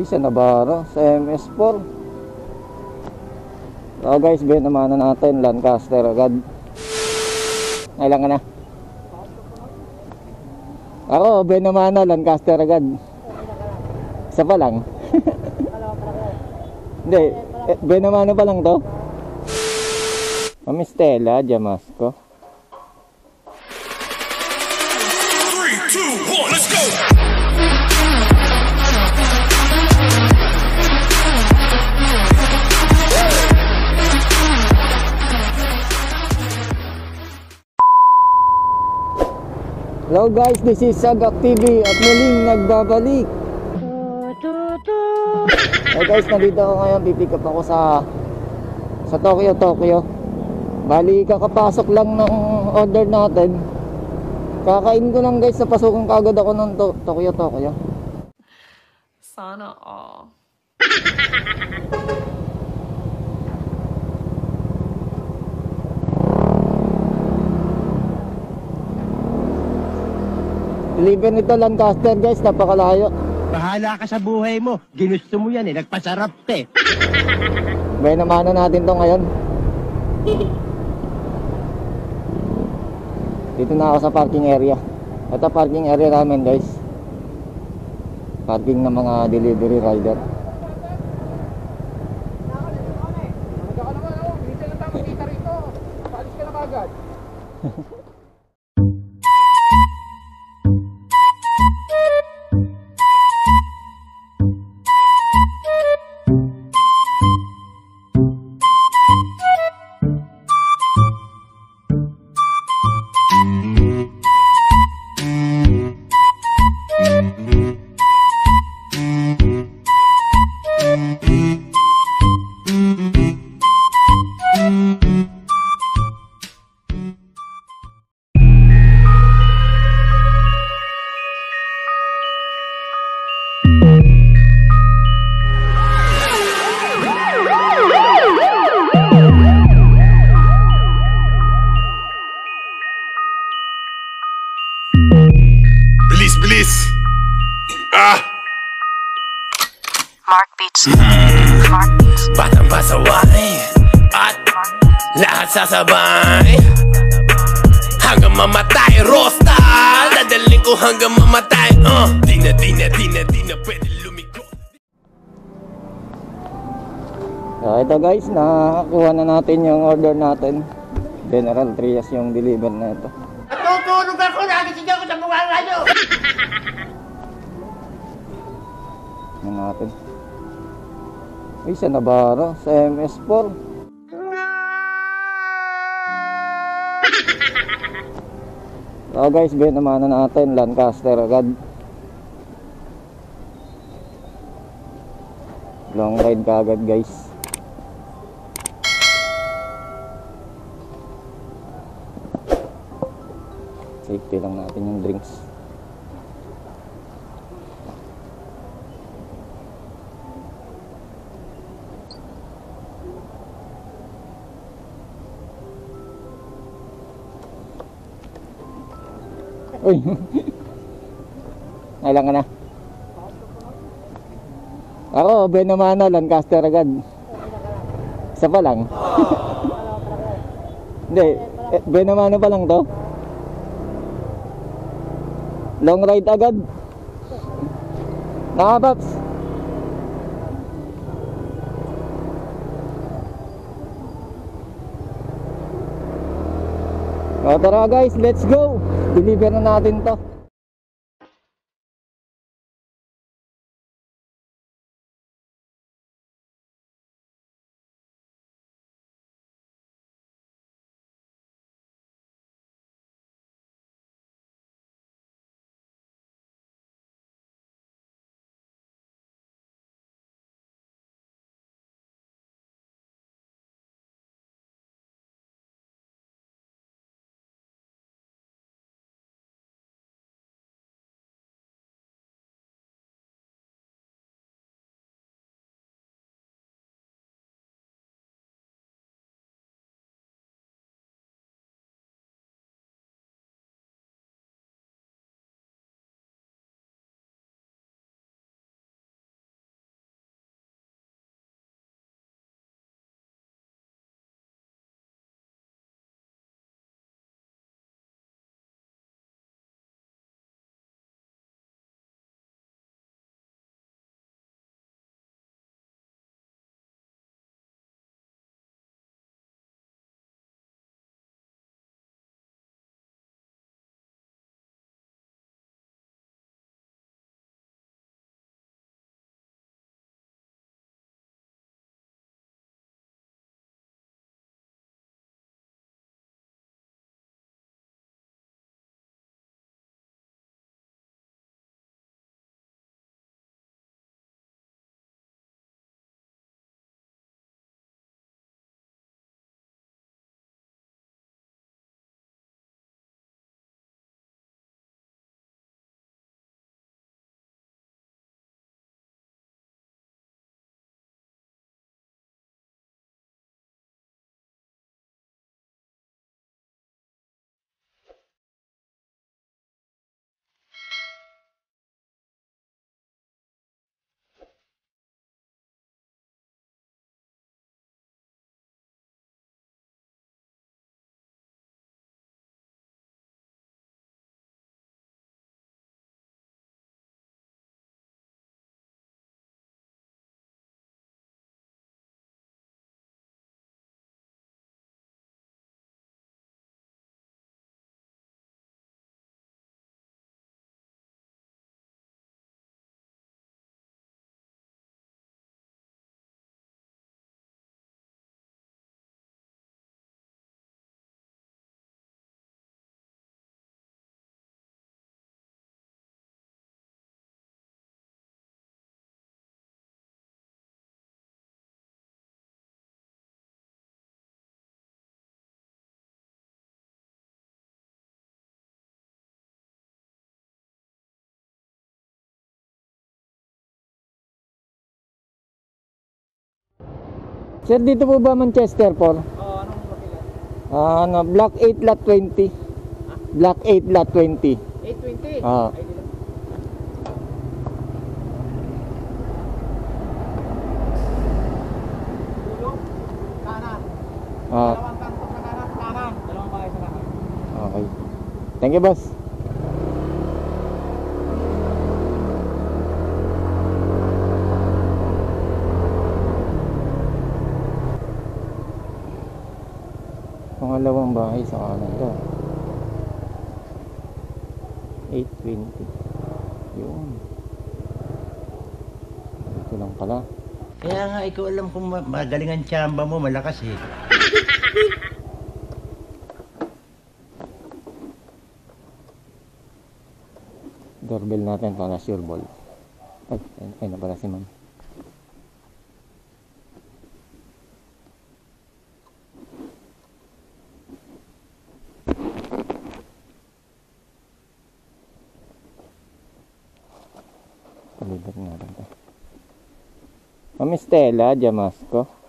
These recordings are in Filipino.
Ay, sa Navarro, sa MS4. So guys, binamana natin, Lancaster agad. Kailan ka na? Ako, binamana, Lancaster agad. Isa pa lang. Hindi, eh, binamana pa lang to. Kami Stella, Jamasco. Three, two, one, let's go! Hello guys, this is Sagak TV at muling nagbabalik. Hey guys, nandito ako ngayon, pipick up ako sa sa Tokyo, Tokyo. Bali, kakapasok lang ng order natin. Kakain ko lang guys, sa pasukan kagad ako ng to- Tokyo, Tokyo. Sana all. Deliver nito Lancaster guys, napakalayo. Bahala ka sa buhay mo. Ginusto mo yan eh. Nagpasarap eh. May namana natin to ngayon. Dito na ako sa parking area. Ito parking area namin guys. Parking ng mga delivery rider. Bilis! Ah! Mark Beats. Mark Beats. Batang pasaway At lahat sasabay Hanggang mamatay Rosta Dadaling ko hanggang mamatay uh, Di na, di na, di na, di na pwede lumiko So ito guys, nakakuha na natin yung order natin. General Trias yung deliver na ito. Natutulog ako. Nagising ako sa mga radyo. Yan natin. Ay, sa Navarro, sa MS4. So guys, binamana natin, Lancaster agad. Long ride ka agad guys. Safety lang natin yung drinks. Uy. Kailan ka na? Ako, Benamana, Lancaster agad. Isa pa lang. Hindi, eh, Benamana pa lang to. Long ride agad. Nakapaps. O tara guys, let's go! Deliver na natin to. Sir, dito po ba Manchester po? Oo, anong makilan? Ah, ano, Block 8 lot 20. Block 8 lot 20. 820. Ah. Tulong. Kanan. Ah, kanan. okay. Thank you, boss. Pangalawang bahay sa kanan to. 820. Yun. Ito lang pala. Kaya nga, ikaw alam kung ma- magaling ang tsamba mo, malakas eh. doorbell natin para sure ball. Ay, ay, ay na pala si ma'am. Palibat natin to. Ma'am Stella, Jamasco.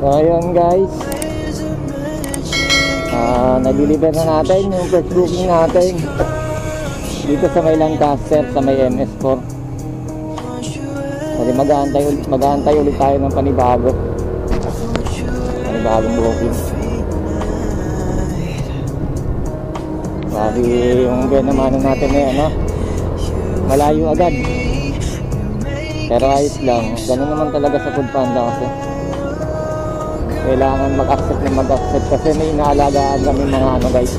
So ayun guys. Ah, nag-deliver na natin yung first booking natin. Dito sa may Lancaster sa may MS4 kasi mag-aantay ulit, mag-aantay ulit tayo ng panibago. Panibagong booking. Kasi yung binamano natin na ano malayo agad. Pero ayos lang. Ganun naman talaga sa food panda kasi kailangan mag-accept na mag-accept kasi may inaalagaan kami mga ano guys.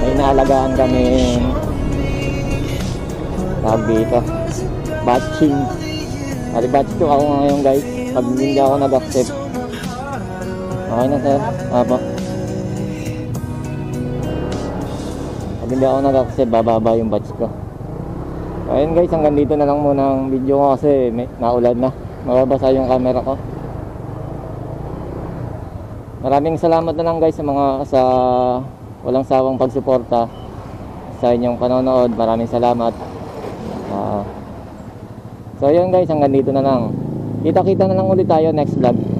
May inaalagaan kami. Tawag dito. Batching. Ari batch 2 ako ngayon guys. Pag hindi ako nag-accept. Okay na sir. Apo pag hindi ako nag-accept bababa yung batch ko. Ayun guys. Hanggang dito na lang muna ang video ko kasi may, naulan na. Mababasa yung camera ko Maraming salamat na lang guys sa mga sa walang sawang pagsuporta sa inyong panonood. Maraming salamat. Ah, so yun guys, hanggang dito na lang. Kita-kita na lang ulit tayo next vlog.